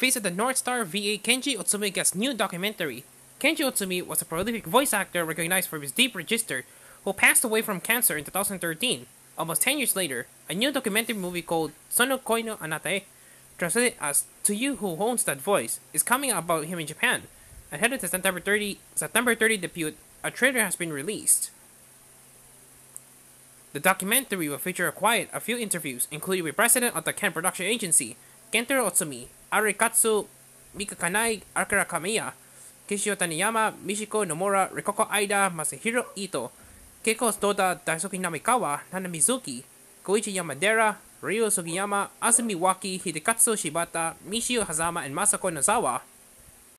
Fist of the North Star VA Kenji Utsumi gets new documentary. Kenji Utsumi was a prolific voice actor recognized for his deep register, who passed away from cancer in 2013. Almost 10 years later, a new documentary movie called Sono Koe no Anatae, translated as To You Who Owns That Voice, is coming out about him in Japan. Ahead of the September 30, September 30 debut, a trailer has been released. The documentary will feature a quiet, a few interviews, including with president of the Ken Production Agency, Kentaro Utsumi, あれかつ、みかかない、カからかみや。岸尾谷山、みしこ、のもら、れここあいだ、ませひろいと。けこすとだ、だダそソキナかカワナナミズキいイチヤマデラリオソギヤマアスミワキヒデカツ、しばた、みしおはざま、んマサコノザワ。